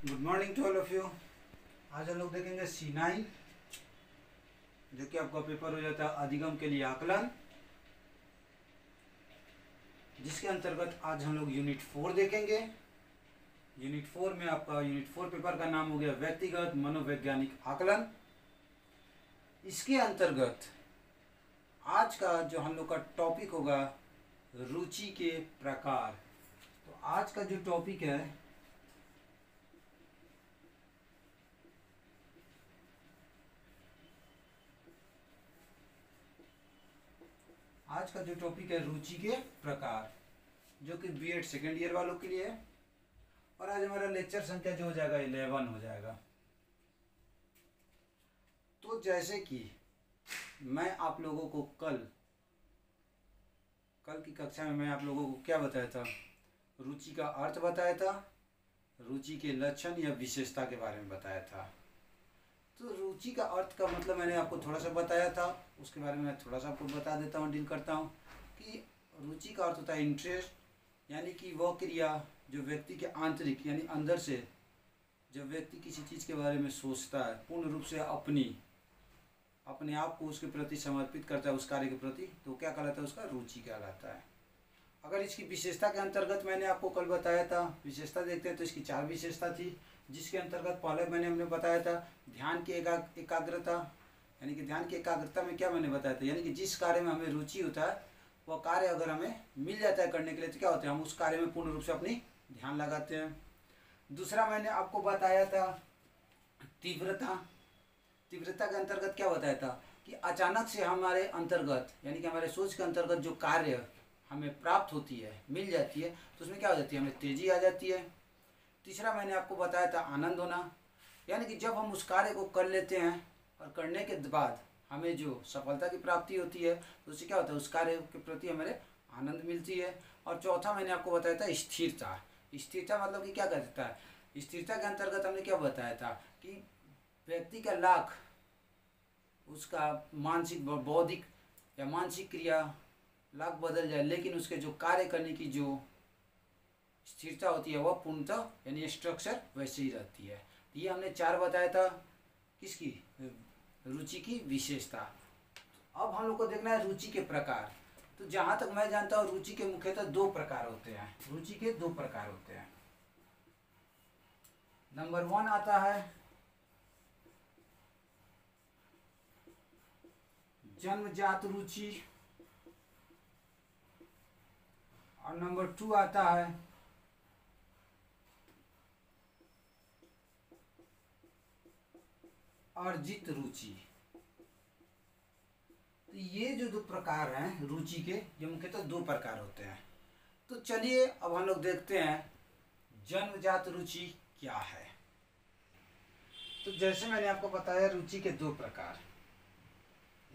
Good morning to all of you आज हम लोग देखेंगे सी नाइन जो कि आपका पेपर हो जाता है अधिगम के लिए आकलन, जिसके अंतर्गत आज हम लोग यूनिट फोर देखेंगे। यूनिट फोर में आपका यूनिट फोर पेपर का नाम हो गया व्यक्तिगत मनोवैज्ञानिक आकलन। इसके अंतर्गत आज का जो हम लोग का टॉपिक होगा रुचि के प्रकार। तो आज का जो टॉपिक है आज का जो टॉपिक है रुचि के प्रकार, जो कि बीएड सेकेंड ईयर वालों के लिए है। और आज हमारा लेक्चर संख्या जो हो जाएगा इलेवन हो जाएगा। तो जैसे कि मैं आप लोगों को कल कल की कक्षा में मैं आप लोगों को क्या बताया था? रुचि का अर्थ बताया था, रुचि के लक्षण या विशेषता के बारे में बताया था। तो रुचि का अर्थ का मतलब मैंने आपको थोड़ा सा बताया था, उसके बारे में मैं थोड़ा सा आपको बता देता हूँ, डील करता हूँ कि रुचि का अर्थ होता है इंटरेस्ट यानी कि वह क्रिया जो व्यक्ति के आंतरिक, यानी अंदर से जब व्यक्ति किसी चीज़ के बारे में सोचता है, पूर्ण रूप से अपनी, अपने आप को उसके प्रति समर्पित करता है, उस कार्य के प्रति तो क्या कहलाता है उसका? रुचि कहलाता है। अगर इसकी विशेषता के अंतर्गत मैंने आपको कल बताया था, विशेषता देखते हैं तो इसकी चार विशेषता थी। जिसके अंतर्गत पहले मैंने हमने बताया था ध्यान की एका, एकाग्रता, यानी कि ध्यान की एकाग्रता में क्या मैंने बताया था? यानी कि जिस कार्य में हमें रुचि होता है वह कार्य अगर हमें मिल जाता है करने के लिए तो क्या होता है? हम उस कार्य में पूर्ण रूप से अपनी ध्यान लगाते हैं। दूसरा मैंने आपको बताया था तीव्रता। तीव्रता के अंतर्गत क्या बताया था? कि अचानक से हमारे अंतर्गत, यानी कि हमारे सोच के अंतर्गत जो कार्य हमें प्राप्त होती है, मिल जाती है तो उसमें क्या हो जाती है? हमें तेज़ी आ जाती है। तीसरा मैंने आपको बताया था आनंद होना। यानी कि जब हम उस कार्य को कर लेते हैं और करने के बाद हमें जो सफलता की प्राप्ति होती है तो उससे क्या होता है? उस कार्य के प्रति हमारे आनंद मिलती है। और चौथा मैंने आपको बताया था स्थिरता। स्थिरता मतलब कि क्या कहता है? स्थिरता के अंतर्गत हमने क्या बताया था कि व्यक्ति का लाख, उसका मानसिक बौद्धिक या मानसिक क्रिया लाख बदल जाए, लेकिन उसके जो कार्य करने की जो स्थिरता होती है, वह पूर्णतः, यानी स्ट्रक्चर वैसे ही रहती है। तो ये हमने चार बताया था, किसकी? रुचि की विशेषता। अब हम लोग को देखना है रुचि के प्रकार। तो जहाँ तक मैं जानता हूँ, रुचि के मुख्यतः दो प्रकार होते हैं। रुचि के दो प्रकार होते हैं। नंबर वन आता है, जन्मजात रुचि। और नंबर टू आता है अर्जित रुचि। तो ये जो दो प्रकार हैं, रुचि के, ये मुख्यतः दो प्रकार होते हैं। तो चलिए, अब हम लोग देखते हैं जन्मजात रुचि क्या है? तो जैसे मैंने आपको बताया, रुचि के दो प्रकार।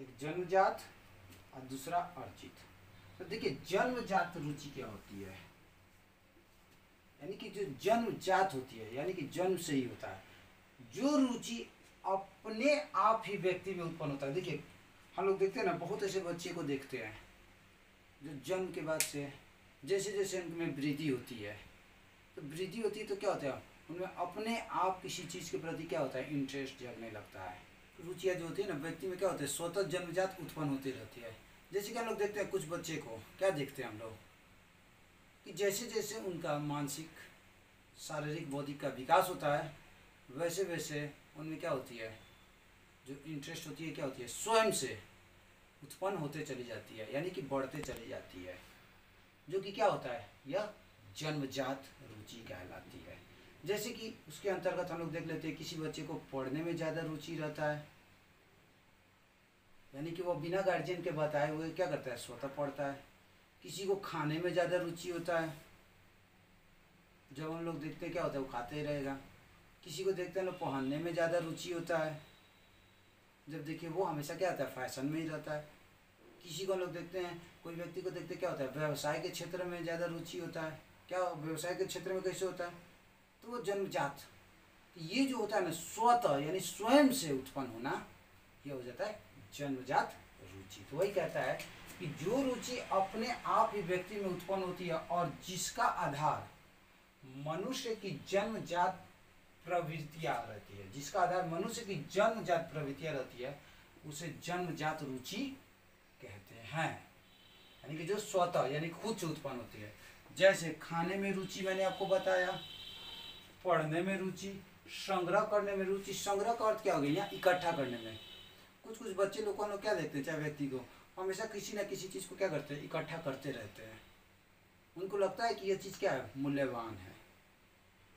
एक जन्मजात और दूसरा अर्जित। तो देखिए जन्मजात रुचि क्या होती है? यानी कि जो जन्मजात होती है, यानी कि जन्म से ही होता है। जो रुचि अपने आप ही व्यक्ति में उत्पन्न होता है। देखिए, हम लोग देखते हैं ना, बहुत ऐसे बच्चे को देखते हैं, जो जन्म के बाद से जैसे जैसे उनमें वृद्धि होती है। तो वृद्धि होती है तो क्या होता है? उनमें अपने आप किसी चीज़ के प्रति क्या होता है? इंटरेस्ट जगने लगता है। रुचियाँ जो होती है ना, व्यक्ति में क्या होता है? स्वतः जन्मजात उत्पन्न होती रहती है। जैसे कि हम लोग देखते हैं कुछ बच्चे को, क्या देखते हैं हम लोग? कि जैसे जैसे उनका मानसिक, शारीरिक, बौद्धिक का विकास होता है वैसे वैसे उनमें क्या होती है? जो इंटरेस्ट होती है, क्या होती है? स्वयं से उत्पन्न होते चली जाती है, यानी कि बढ़ते चली जाती है। जो कि क्या होता है? यह जन्मजात रुचि कहलाती है। जैसे कि उसके अंतर्गत हम लोग देख लेते हैं, किसी बच्चे को पढ़ने में ज़्यादा रुचि रहता है। यानी कि वो बिना गार्जियन के बताए हुए क्या करता है? स्वतः पढ़ता है। किसी को खाने में ज़्यादा रुचि होता है। जब हम लोग देखते हैं, क्या होता है? वो खाते ही रहेगा। किसी को देखते हैं लोग पहनने में ज़्यादा रुचि होता है। जब देखिए वो हमेशा क्या होता है फ़ैशन में ही रहता है। किसी को लोग देखते हैं, कोई व्यक्ति को देखते क्या होता है, व्यवसाय के क्षेत्र में ज़्यादा रुचि होता है। क्या व्यवसाय के क्षेत्र में कैसे होता है? तो वो जन्मजात। तो ये जो होता है ना, स्वतः यानी स्वयं से उत्पन्न होना, ये हो जाता है जन्मजात रुचि। तो वही कहता है कि जो रुचि अपने आप ही व्यक्ति में उत्पन्न होती है और जिसका आधार मनुष्य की जन्मजात प्रवृत्तियाँ रहती है। जिसका आधार मनुष्य की जन्मजात प्रवृत्तियाँ रहती है, उसे जन्मजात रुचि कहते हैं। यानी कि जो स्वतः, यानी खुद से उत्पन्न होती है। जैसे खाने में रुचि मैंने आपको बताया, पढ़ने में रुचि, संग्रह करने में रुचि। संग्रह का अर्थ क्या हो गया? यहाँ इकट्ठा करने में। कुछ कुछ बच्चे लोग को क्या देखते हैं, चाहे व्यक्ति को? हमेशा किसी ना किसी चीज़ को क्या करते हैं? इकट्ठा करते रहते हैं। उनको लगता है कि यह चीज़ क्या है? मूल्यवान है।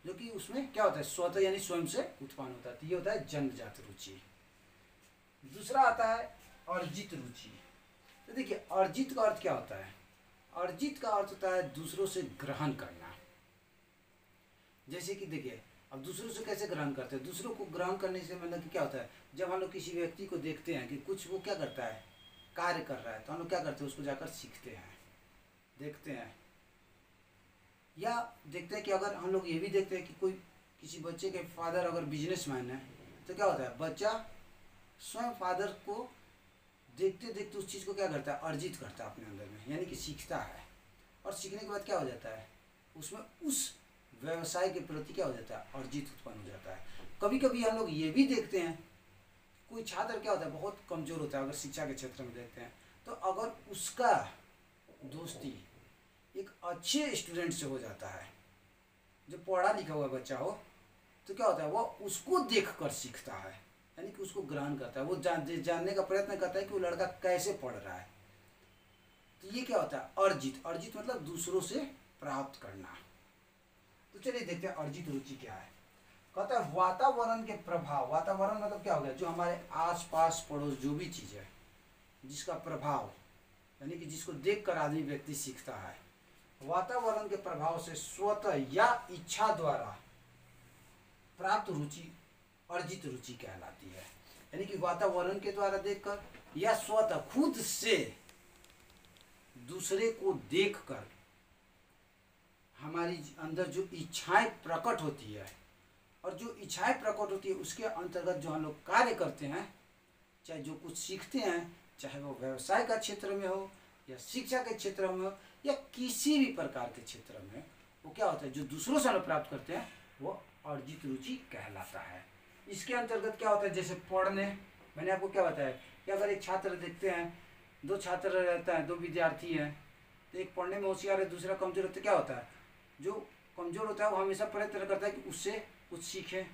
जो कि उसमें क्या होता है? स्वतः यानी स्वयं से उत्पन्न होता है। ये होता है जन्मजात रुचि। दूसरा आता है अर्जित रुचि। तो देखिए, अर्जित का अर्थ क्या होता है? अर्जित का अर्थ होता है दूसरों से ग्रहण करना। जैसे कि देखिए, अब दूसरों से कैसे ग्रहण करते हैं? दूसरों को ग्रहण करने से मतलब कि क्या होता है? जब हम लोग किसी व्यक्ति को देखते हैं कि कुछ वो क्या करता है? कार्य कर रहा है तो हम लोग क्या करते हैं? उसको जाकर सीखते हैं। देखते हैं। या देखते हैं कि अगर हम लोग ये भी देखते हैं कि कोई किसी बच्चे के फादर अगर बिजनेसमैन है तो क्या होता है? बच्चा स्वयं फादर को देखते देखते उस चीज़ को क्या करता है? अर्जित करता है अपने अंदर में, यानी कि सीखता है। और सीखने के बाद क्या हो जाता है? उसमें उस व्यवसाय के प्रति क्या हो जाता है? अर्जित उत्पन्न हो जाता है। कभी कभी हम लोग ये भी देखते हैं, कोई छात्र क्या होता है? बहुत कमज़ोर होता है, अगर शिक्षा के क्षेत्र में देखते हैं तो अगर उसका दोस्ती एक अच्छे स्टूडेंट से हो जाता है। जो पढ़ा लिखा हुआ बच्चा हो तो क्या होता है, वो उसको देख कर सीखता है। यानी कि उसको ग्रहण करता है। वो जान जानने का प्रयत्न करता है कि वो लड़का कैसे पढ़ रहा है। तो ये क्या होता है, अर्जित। अर्जित मतलब दूसरों से प्राप्त करना। तो चलिए देखते हैं अर्जित रुचि क्या है। कहता है, वातावरण के प्रभाव। वातावरण मतलब क्या हो गया? जो हमारे आसपास पड़ोस, जो भी चीज़ है, जिसका प्रभाव, यानी कि जिसको देख कर आदमी व्यक्ति सीखता है। वातावरण के प्रभाव से स्वतः या इच्छा द्वारा प्राप्त रुचि, अर्जित रुचि कहलाती है। यानी कि वातावरण के द्वारा देखकर या स्वतः खुद से दूसरे को देखकर हमारी अंदर जो इच्छाएँ प्रकट होती है, और जो इच्छाएँ प्रकट होती है, उसके अंतर्गत जो हम लोग कार्य करते हैं, चाहे जो कुछ सीखते हैं, चाहे वो व्यवसाय का क्षेत्र में हो या शिक्षा के क्षेत्र में हो या किसी भी प्रकार के क्षेत्र में वो क्या होता है, जो दूसरों से हम प्राप्त करते हैं, वो अर्जित रुचि कहलाता है। इसके अंतर्गत क्या होता है, जैसे पढ़ने, मैंने आपको क्या बताया, कि अगर एक छात्र देखते हैं, दो छात्र रहता है, दो विद्यार्थी हैं तो एक पढ़ने में होशियार है, दूसरा कमज़ोर होता है क्या होता है, जो कमज़ोर होता है, वो हमेशा प्रयत्न करता है कि उससे कुछ सीखे।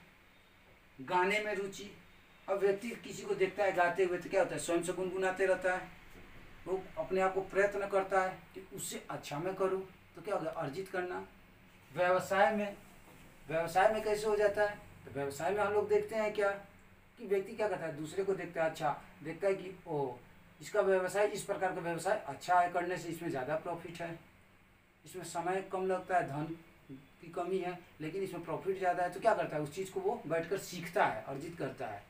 गाने में रुचि, अब व्यक्ति किसी को देखता है, गाते हुए तो क्या होता है, स्वयं से गुनगुनाते रहता है। वो अपने आप को प्रयत्न करता है कि उससे अच्छा मैं करूँ तो क्या होगा अर्जित करना। व्यवसाय में व्यवसाय में कैसे हो जाता है? तो व्यवसाय में हम लोग देखते हैं क्या? कि व्यक्ति क्या करता है? दूसरे को देखता है अच्छा देखता है कि, ओ, इसका व्यवसाय, इस प्रकार का व्यवसाय अच्छा है करने से, इसमें ज़्यादा प्रॉफिट है। इसमें समय कम लगता है, धन की कमी है, लेकिन इसमें प्रॉफिट ज़्यादा है तो क्या करता है? उस चीज़ को वो बैठकर सीखता है, अर्जित करता है।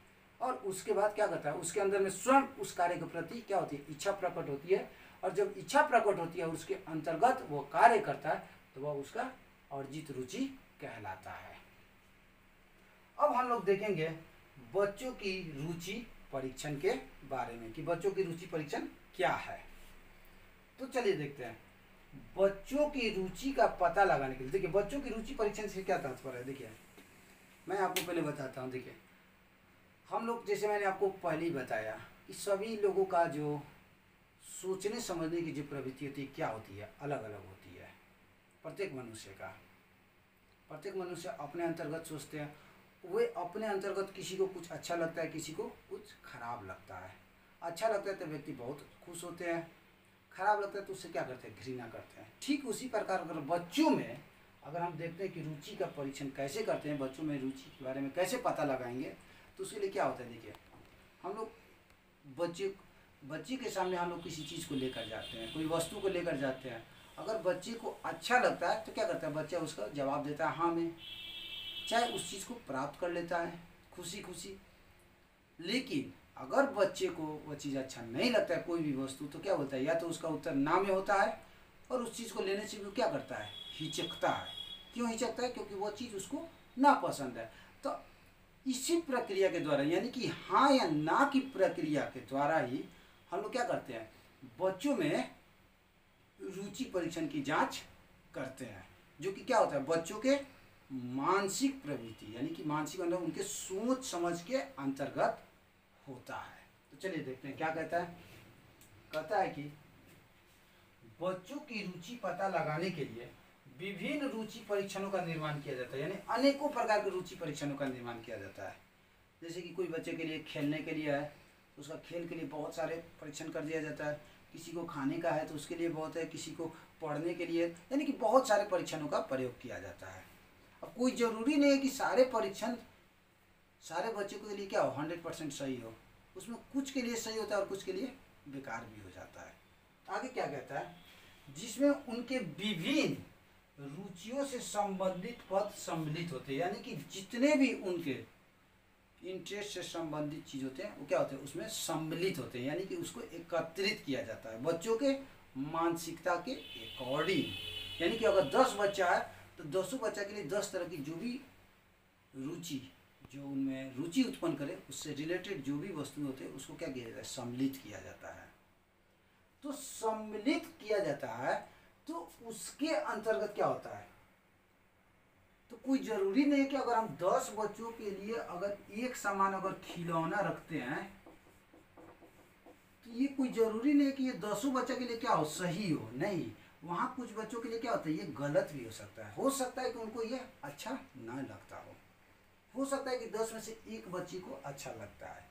और उसके बाद क्या करता है? उसके अंदर में स्वयं उस कार्य के प्रति क्या होती है? इच्छा प्रकट होती है। और जब इच्छा प्रकट होती है उसके अंतर्गत वो कार्य करता है तो वह उसका अर्जित रुचि कहलाता है। अब हम लोग देखेंगे बच्चों की रुचि परीक्षण के बारे में कि बच्चों की रुचि परीक्षण क्या है। तो चलिए देखते हैं। बच्चों की रुचि का पता लगाने के लिए, देखिए, बच्चों की रुचि परीक्षण से क्या तात्पर्य है? देखिए, मैं आपको पहले बताता हूँ, देखिए। हम लोग, जैसे मैंने आपको पहले ही बताया कि सभी लोगों का जो सोचने, समझने की जो प्रवृत्ति होती है, क्या होती है? अलग अलग होती है। प्रत्येक मनुष्य का। प्रत्येक मनुष्य अपने अंतर्गत सोचते हैं। वे अपने अंतर्गत किसी को कुछ अच्छा लगता है, किसी को कुछ खराब लगता है। अच्छा लगता है तो व्यक्ति बहुत खुश होते हैं। खराब लगता है तो उससे क्या करते हैं? घृणा करते हैं। ठीक उसी प्रकार अगर बच्चों में, अगर हम देखते हैं कि रुचि का परीक्षण कैसे करते हैं, बच्चों में रुचि के बारे में कैसे पता लगाएँगे तो उसके लिए क्या होता है, देखिए, हम लोग बच्चे बच्चे के सामने हम लोग किसी चीज़ को लेकर जाते हैं, कोई वस्तु को लेकर जाते हैं। अगर बच्चे को अच्छा लगता है तो क्या करता है, बच्चा उसका जवाब देता है हाँ मैं चाहे उस चीज़ को प्राप्त कर लेता है खुशी खुशी लेकिन अगर बच्चे को वह चीज़ अच्छा नहीं लगता है, कोई भी वस्तु तो क्या बोलता है, या तो उसका उत्तर ना में होता है, और उस चीज़ को लेने से भी क्या करता है, हिचकता है। क्यों हिचकता है? क्योंकि वो चीज़ उसको ना पसंद है। इसी प्रक्रिया के द्वारा, यानी कि हाँ या ना की प्रक्रिया के द्वारा ही हम लोग क्या करते हैं? बच्चों में रुचि परीक्षण की जाँच करते हैं, जो कि क्या होता है? बच्चों के मानसिक प्रवृत्ति, यानी कि मानसिक मतलब उनके सोच समझ के अंतर्गत होता है। तो चलिए देखते हैं, क्या कहता है? कहता है कि बच्चों की रुचि पता लगाने के लिए विभिन्न रुचि परीक्षणों का निर्माण किया जाता है, यानी अनेकों प्रकार के रुचि परीक्षणों का निर्माण किया जाता है। जैसे कि कोई बच्चे के लिए खेलने के लिए है तो उसका खेल के लिए बहुत सारे परीक्षण कर दिया जाता है। किसी को खाने का है तो उसके लिए बहुत है। किसी को पढ़ने के लिए, यानी कि बहुत सारे परीक्षणों का प्रयोग किया जाता है। अब कोई ज़रूरी नहीं है कि सारे परीक्षण, सारे बच्चों के लिए क्या हो हंड्रेड परसेंट सही हो। उसमें कुछ के लिए सही होता है और कुछ के लिए बेकार भी हो जाता है। आगे क्या कहता है? जिसमें उनके विभिन्न रुचियों से संबंधित पद सम्मिलित होते हैं। यानी कि जितने भी उनके इंटरेस्ट से संबंधित चीज़ होते हैं, वो क्या होते हैं? उसमें सम्मिलित होते हैं। यानी कि उसको एकत्रित किया जाता है बच्चों के मानसिकता के अकॉर्डिंग यानी कि अगर दस बच्चा है तो दसों बच्चा के लिए दस तरह की जो भी रुचि, जो उनमें रुचि उत्पन्न करे, उससे रिलेटेड जो भी वस्तु होते हैं, उसको क्या किया जाता है? सम्मिलित किया जाता है। तो सम्मिलित किया जाता है तो उसके अंतर्गत क्या होता है? तो कोई ज़रूरी नहीं है कि अगर हम दस बच्चों के लिए अगर एक सामान अगर खिलौना रखते हैं तो ये कोई ज़रूरी नहीं है कि ये दसों बच्चों के लिए क्या हो, सही हो। नहीं, वहाँ कुछ बच्चों के लिए क्या होता है, ये गलत भी हो सकता है। हो सकता है कि उनको ये अच्छा ना लगता हो। हो सकता है कि दस में से एक बच्ची को अच्छा लगता है।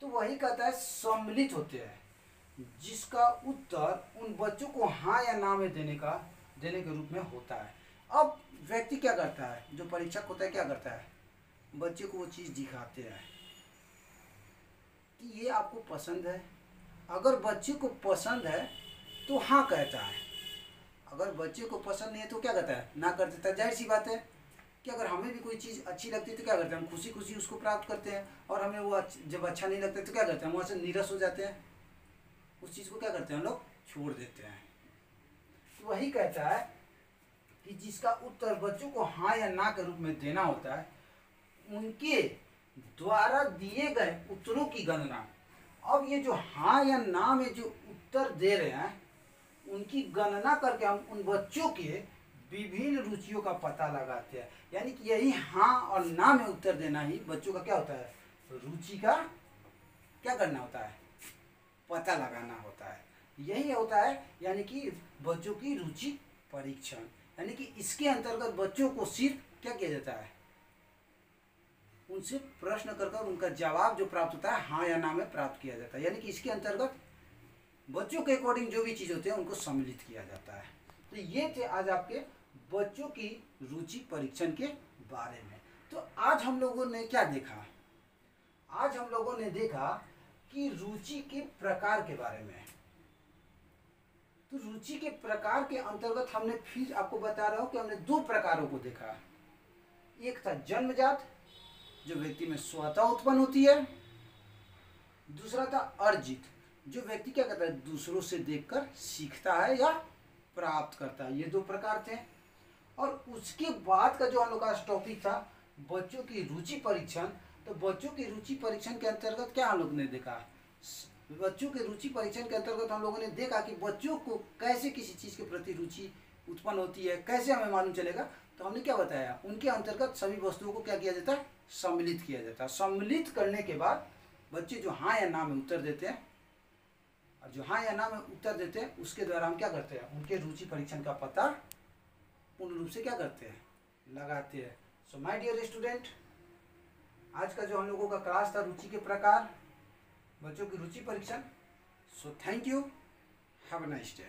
तो वही कहता है, सम्मिलित होते हैं। जिसका उत्तर उन बच्चों को हाँ या ना में देने का, देने के रूप में होता है। अब व्यक्ति क्या करता है? जो परीक्षक होता है, क्या करता है? बच्चे को वो चीज़ दिखाते हैं कि ये आपको पसंद है। अगर बच्चे को पसंद है तो हाँ कहता है। अगर बच्चे को पसंद नहीं है तो क्या कहता है? ना कर देता है। ज़ाहिर सी बात है कि अगर हमें भी कोई चीज़ अच्छी लगती है तो क्या करते हैं? हम खुशी खुशी उसको प्राप्त करते हैं। और हमें वो जब अच्छा नहीं लगता तो क्या करते हैं? हम वहाँ से निरस हो जाते हैं। उस चीज़ को क्या करते हैं हम लोग? छोड़ देते हैं। तो वही कहता है कि जिसका उत्तर बच्चों को हाँ या ना के रूप में देना होता है, उनके द्वारा दिए गए उत्तरों की गणना। अब ये जो हाँ या ना में जो उत्तर दे रहे हैं, उनकी गणना करके हम उन बच्चों के विभिन्न रुचियों का पता लगाते हैं। यानी कि यही हाँ और ना में उत्तर देना ही बच्चों का क्या होता है? रुचि का क्या करना होता है? पता लगाना होता है। यही होता है, यानी कि बच्चों की रुचि परीक्षण। यानी कि इसके अंतर्गत बच्चों को सिर्फ़ क्या किया जाता है? उनसे प्रश्न कर कर उनका जवाब जो प्राप्त होता है हाँ या ना में प्राप्त किया जाता है। यानी कि इसके अंतर्गत बच्चों के अकॉर्डिंग जो भी चीज़ होती है, उनको सम्मिलित किया जाता है। तो ये थे आज आपके बच्चों की रुचि परीक्षण के बारे में। तो आज हम लोगों ने क्या देखा? आज हम लोगों ने देखा कि रुचि के प्रकार के बारे में तो रुचि के प्रकार के अंतर्गत हमने फिर आपको बता रहा हूँ कि हमने दो प्रकारों को देखा। एक था जन्मजात, जो व्यक्ति में स्वतः उत्पन्न होती है। दूसरा था अर्जित, जो व्यक्ति क्या करता है, दूसरों से देखकर सीखता है या प्राप्त करता है। ये दो प्रकार थे। और उसके बाद का जो हम लोग का टॉपिक था, बच्चों की रुचि परीक्षण तो बच्चों की रुचि परीक्षण के अंतर्गत क्या हम लोग ने देखा? बच्चों के रुचि परीक्षण के अंतर्गत हम लोगों ने देखा कि बच्चों को कैसे किसी चीज़ के प्रति रुचि उत्पन्न होती है, कैसे हमें मालूम चलेगा? तो हमने क्या बताया? उनके अंतर्गत सभी वस्तुओं को क्या किया जाता है? सम्मिलित किया जाता है। सम्मिलित करने के बाद बच्चे जो हाँ या ना में उत्तर देते हैं, और जो हाँ या ना में उत्तर देते हैं, उसके द्वारा हम क्या करते हैं? उनके रुचि परीक्षण का पता पूर्ण रूप से क्या करते हैं? लगाते हैं। सो माई डियर स्टूडेंट आज का जो हम लोगों का क्लास था रुचि के प्रकार, बच्चों की रुचि परीक्षण। So thank you have nice day